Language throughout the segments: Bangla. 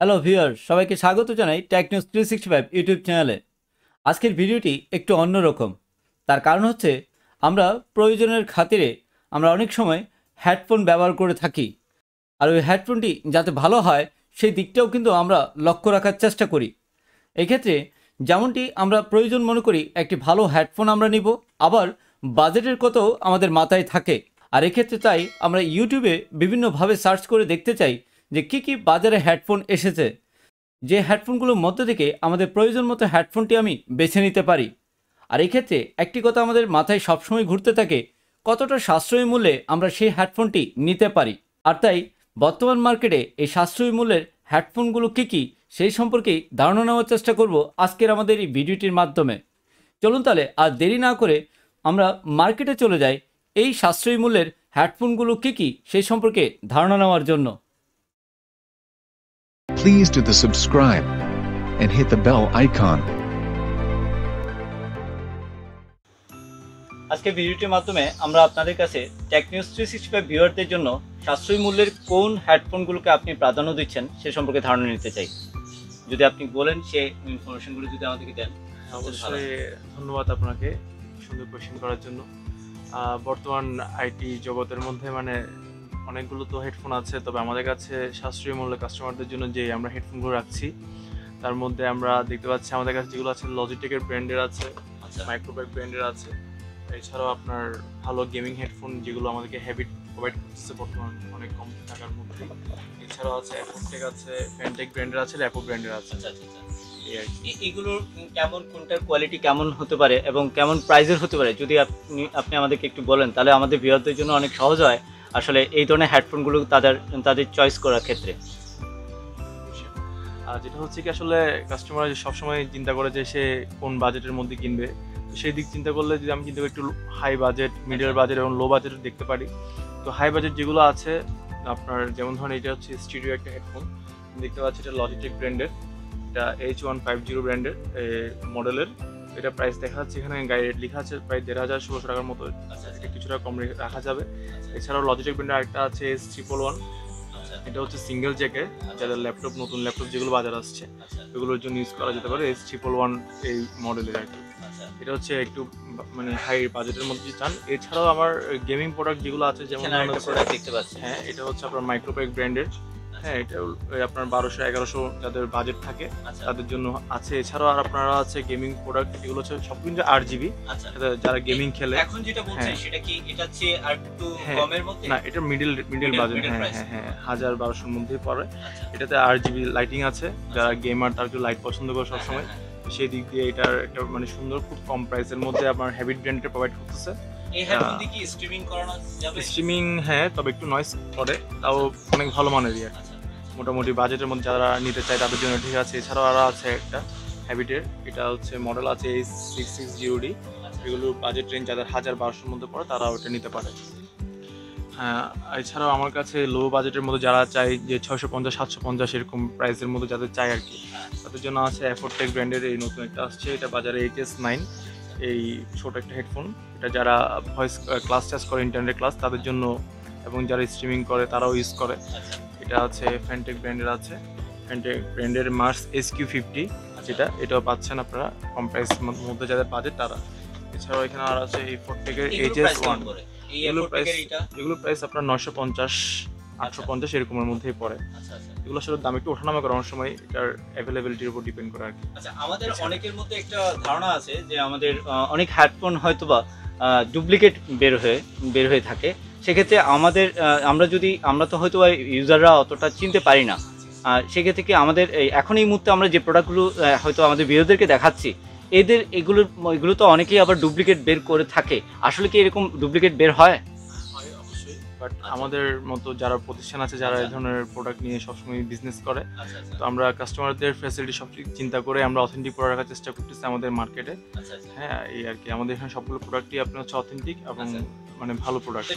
হ্যালো ভিউয়ার সবাইকে স্বাগত জানাই tech news three sixty five YouTube চ্যানেলে। আজকের ভিডিওটি একটু অন্যরকম। তার কারণ হচ্ছে, আমরা প্রয়োজনের খাতিরে আমরা অনেক সময় হেডফোন ব্যবহার করে থাকি। আর ওই হেডফোনটি যাতে ভালো হয়, সেই দিকটাও কিন্তু আমরা লক্ষ্য রাখার চেষ্টা করি। এক্ষেত্রে যেমনটি আমরা প্রয়োজন মনে করি, একটি ভালো হেডফোন আমরা নিব, আবার বাজেটের কথাও আমাদের মাথায় থাকে। আর এক্ষেত্রে তাই আমরা ইউটিউবে বিভিন্নভাবে সার্চ করে দেখতে চাই যে কী কী বাজারে হেডফোন এসেছে। যে হেডফোনগুলোর মধ্যে থেকে আমাদের প্রয়োজন মতো হেডফোনটি আমি বেছে নিতে পারি। আর এক্ষেত্রে একটি কথা আমাদের মাথায় সবসময় ঘুরতে থাকে, কতটা সাশ্রয়ী মূল্যে আমরা সেই হেডফোনটি নিতে পারি? আর তাই বর্তমান মার্কেটে এই সাশ্রয়ী মূল্যের হেডফোনগুলো কী কী সেই সম্পর্কেই ধারণা নেওয়ার চেষ্টা করব আজকের আমাদের এই ভিডিওটির মাধ্যমে। চলুন তাহলে আর দেরি না করে আমরা মার্কেটে চলে যাই এই সাশ্রয়ী মূল্যের হেডফোনগুলো কী কী সেই সম্পর্কে ধারণা নেওয়ার জন্য। Please do the subscribe and hit the bell icon. আজকে ভিডিওটির মাধ্যমে আমরা আপনাদের কাছে tech news three sixty five ভিউয়ারদের জন্য সাশ্রয়ী মূল্যের কোন হেডফোনগুলোকে আপনি প্রাধান্য দিচ্ছেন সে সম্পর্কে ধারণা নিতে চাই। যদি আপনি বলেন সে ইনফরমেশনগুলো যদি আমাদেরকে দেন অবশ্যই ধন্যবাদ আপনাকে সুন্দর কোয়েশ্চেন করার জন্য। বর্তমান আইটি জগতের মধ্যে মানে অনেকগুলো তো হেডফোন আছে তবে আমাদের কাছে সাশ্রয়ী মূল্যে কাস্টমারদের জন্য যে আমরা হেডফোনগুলো রাখছি তার মধ্যে আমরা দেখতে পাচ্ছি আমাদের কাছে যেগুলো আছে লজিটেকের ব্র্যান্ডের আছে আচ্ছা। মাইক্রোব্যাক ব্র্যান্ডের আছে এছাড়াও আপনার ভালো গেমিং হেডফোন যেগুলো আমাদেরকে হ্যাবিট প্রোভাইড করতেছে বর্তমান অনেক কম টাকার মধ্যে। এছাড়াও আছে অ্যাপোটেক আছে ফ্যানটেক ব্র্যান্ডের আছে ল্যাপো ব্র্যান্ডের আছে। আচ্ছা আচ্ছা আচ্ছা। এগুলোর কেমন কোনটার কোয়ালিটি কেমন হতে পারে এবং কেমন প্রাইজের হতে পারে? যদি আপনি আপনি আমাদেরকে একটু বলেন তাহলে আমাদের ভিউয়ারদের জন্য অনেক সহজ হয়। আসলে এই ধরনের হেডফোনগুলো তাদের তাদের চয়েস করার ক্ষেত্রে। আর যেটা হচ্ছে কি আসলে কাস্টমার সবসময় চিন্তা করে যে সে কোন বাজেটের মধ্যে কিনবে তো সেই দিক চিন্তা করলে যদি আমি কিন্তু একটু হাই বাজেট মিডল বাজেট এবং লো বাজেট দেখতে পারি। তো হাই বাজেট যেগুলো আছে আপনার যেমন ধরেন এটা হচ্ছে স্টুডিও একটা হেডফোন দেখতে পাচ্ছি এটা লজিটেক ব্র্যান্ডের এটা এইচ ওয়ান ফাইভ জিরো ব্র্যান্ডের মডেলের এটা প্রাইস দেখা যাচ্ছে। এখানে গাড়ি লেখা আছে প্রায় দেড় হাজার ষোলোশো টাকার মতো। আচ্ছা এটা কিছুটা কম রাখা যাবে। এছাড়াও লজিটেক ব্র্যান্ডের আরেকটা আছে এস ট্রিপল ওয়ান আচ্ছা। এটা হচ্ছে সিঙ্গেল জ্যাকে যাদের ল্যাপটপ নতুন ল্যাপটপ যেগুলো বাজার আসছে আচ্ছা। এগুলোর জন্য ইউজ করা যেতে পারে এস ট্রিপল ওয়ান এই মডেলের আর কি আচ্ছা। এটা হচ্ছে একটু মানে হাই বাজেটের মধ্যে চান। এছাড়াও আমার গেমিং প্রোডাক্ট যেগুলো আছে যেমন দেখতে পাচ্ছি। হ্যাঁ এটা হচ্ছে আপনার মাইক্রোপ্যাক ব্র্যান্ডের হ্যাঁ এটা ওই আপনার বারোশো এগারোশো যাদের বাজেট থাকে আচ্ছা। তাদের জন্য আছে। এছাড়াও আর আপনারা আছে গেমিং প্রোডাক্ট এগুলো হচ্ছে সব কিন্তু জিবি আচ্ছা। যারা গেমিং খেলে এখন যেটা বলছেন হ্যাঁ। সেটা কি এটা হচ্ছে আর একটু হ্যাঁ। কমের মধ্যে? না এটা মিডিল মিডিল বাজেট হ্যাঁ হ্যাঁ হ্যাঁ হাজার বারোশোর মধ্যেই পড়ে। আচ্ছা। এটাতে আট জিবি লাইটিং আছে যারা গেমার তার একটু লাইট পছন্দ করে সবসময়। হ্যাঁ, সেই দিক দিয়ে এটার একটা মানে সুন্দর খুব কম প্রাইসের মধ্যে আপনার হ্যাবিট ব্র্যান্ডের প্রোভাইড করতেছে। স্ট্রিমিং হ্যাঁ তবে একটু নয়েস করে। তাও অনেক ভালো মানেরই আর কি। আচ্ছা। মোটামুটি বাজেটের মধ্যে যারা নিতে চায় তাদের জন্য ঠিক আছে। এছাড়াও আরও আছে একটা হ্যাবিটের এটা হচ্ছে মডেল আছে এই সিক্স সিক্স জিরো ডি এগুলোর বাজেট রেঞ্জ যাদের হাজার বারোশোর মধ্যে পড়ে তারা ওটা নিতে পারে। হ্যাঁ এছাড়াও আমার কাছে লো বাজেটের মধ্যে যারা চায় যে ছয়শো পঞ্চাশ, সাতশো পঞ্চাশ এরকম প্রাইসের মধ্যে যাদের চাই আর কি তাদের জন্য আছে অ্যাফোরটেক ব্র্যান্ডের এই নতুন একটা আসছে। এটা বাজারে এইচ এস নাইন এই ছোট একটা হেডফোন এটা যারা ভয়েস ক্লাস টাস করে ইন্টারনেট ক্লাস তাদের জন্য এবং যারা স্ট্রিমিং করে তারাও ইউজ করে। এটা আছে ফ্যান্টেক ব্র্যান্ডের আছে। ফ্যান্টেক ব্র্যান্ডের মার্স এস কিউ ফিফটি যেটা এটাও পাচ্ছেন আপনারা কম প্রাইস মধ্যে যাদের বাজেট তারা। এছাড়াও এখানে আর আছে এই ফোরটেকের এগুলো এইচ এস ওয়ান এগুলো প্রাইস এগুলো প্রাইস আপনার নশো পঞ্চাশ আটশো আচ্ছা। পঞ্চাশ এরকমের মধ্যেই পড়ে। আচ্ছা আচ্ছা। এগুলো আসলে দাম একটু ওঠানামা করে অনেক সময় এটার অ্যাভেলেবিলিটির উপর ডিপেন্ড করে আর কি। আচ্ছা আমাদের অনেকের মধ্যে একটা ধারণা আছে যে আমাদের অনেক হেডফোন হয়তোবা ডুপ্লিকেট বের হয়ে বের হয়ে থাকে। সেক্ষেত্রে আমাদের আমরা যদি, আমরা তো হয়তো ইউজাররা অতটা চিনতে পারি না। সেক্ষেত্রে কি আমাদের এখন এই মুহূর্তে আমরা যে প্রোডাক্টগুলো হয়তো আমাদের বিরোধীদেরকে দেখাচ্ছি, এদের এগুলো এগুলো তো অনেকেই আবার ডুপ্লিকেট বের করে থাকে। আসলে কি এরকম ডুপ্লিকেট বের হয়? বাট আচ্ছা। আমাদের মতো যারা প্রতিষ্ঠান আছে যারা এই আচ্ছা। ধরনের প্রোডাক্ট নিয়ে সবসময় বিজনেস করে আচ্ছা তো আমরা কাস্টমারদের ফ্যাসিলিটি সব চিন্তা করে আমরা অথেন্টিক প্রোডাক্ট রাখার চেষ্টা করতেছি আমাদের মার্কেটে হ্যাঁ এই আর কি আমাদের এখানে সবগুলো প্রোডাক্টই আপনার হচ্ছে অথেন্টিক এবং। মানে ভালো প্রোডাক্ট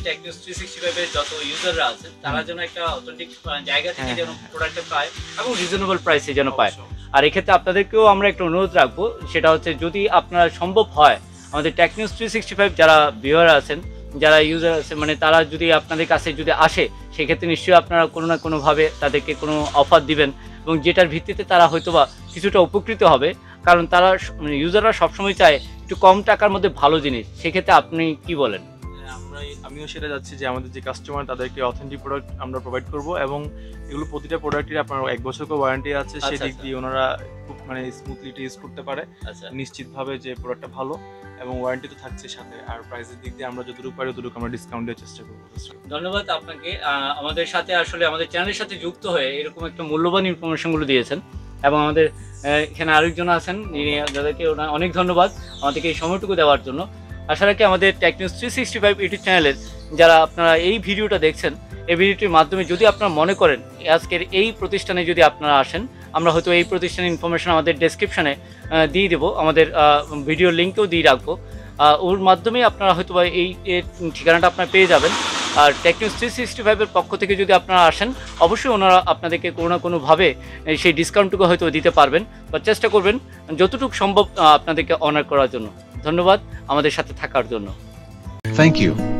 থ্রি সিক্সটি ফাইভের যত ইউজাররা আছে তারা যেন একটা অথেন্টিক জায়গা থেকে হ্যাঁ, যেন হ্যাঁ, হ্যাঁ। প্রোডাক্টটা পায় এবং রিজনেবল প্রাইসে যেন পায় আর এক্ষেত্রে আপনাদেরকেও আমরা একটা অনুরোধ রাখব সেটা হচ্ছে যদি আপনার সম্ভব হয় আমাদের tech news three sixty five যারা ভিউয়ার আছেন যারা ইউজার আছে মানে তারা যদি আপনাদের কাছে যদি আসে সেক্ষেত্রে নিশ্চয়ই আপনারা কোনো না কোনোভাবে তাদেরকে কোনো অফার দিবেন এবং যেটার ভিত্তিতে তারা হয়তোবা কিছুটা উপকৃত হবে। কারণ তারা স- মানে ইউজাররা সবসময় চায় একটু কম টাকার মধ্যে ভালো জিনিস। সেক্ষেত্রে আপনি কি বলেন? আমরা আমিও সেটা যাচ্ছি যে আমাদের যে কাস্টমার তাদেরকে অথেন্টিক প্রোডাক্ট আমরা প্রোভাইড করব এবং এগুলো প্রতিটা প্রোডাক্টের আপনার এক বছর করে ওয়ারেন্টি আছে। আচ্ছা, সেদিক আচ্ছা। দিয়ে ওনারা খুব মানে স্মুথলি ইউজ করতে পারে। আচ্ছা। নিশ্চিতভাবে যে প্রোডাক্টটা ভালো এবং ওয়ারেন্টি তো থাকছে সাথে। আর প্রাইসের দিক দিয়ে আমরা যতটুকু পারি ততটুকু আমরা ডিসকাউন্ট দেওয়ার চেষ্টা করব। ধন্যবাদ আপনাকে। আমাদের সাথে আসলে আমাদের চ্যানেলের সাথে যুক্ত হয়ে এরকম একটা মূল্যবান ইনফরমেশনগুলো দিয়েছেন এবং আমাদের এখানে আরেকজন আছেন ওনার অনেক ধন্যবাদ আমাদেরকে এই সময়টুকু দেওয়ার জন্য। আশা রাখি আমাদের tech news three sixty five YouTube চ্যানেলের যারা আপনারা এই ভিডিওটা দেখছেন এই ভিডিওটির মাধ্যমে যদি আপনারা মনে করেন আজকের এই প্রতিষ্ঠানে যদি আপনারা আসেন আমরা হয়তো এই প্রতিষ্ঠানের ইনফরমেশন আমাদের ডেসক্রিপশনে দিয়ে দেবো। আমাদের ভিডিও লিঙ্কেও দিয়ে রাখব। ওর মাধ্যমেই আপনারা হয়তো এই ঠিকানাটা আপনারা পেয়ে যাবেন। আর টেকনিউজ থ্রি সিক্সটি ফাইভের পক্ষ থেকে যদি আপনারা আসেন, অবশ্যই ওনারা আপনাদেরকে কোনো না কোনোভাবে সেই ডিসকাউন্টটুকু হয়তো দিতে পারবেন। বা চেষ্টা করবেন যতটুকু সম্ভব আপনাদেরকে অনার করার জন্য। ধন্যবাদ আমাদের সাথে থাকার জন্য। Thank you.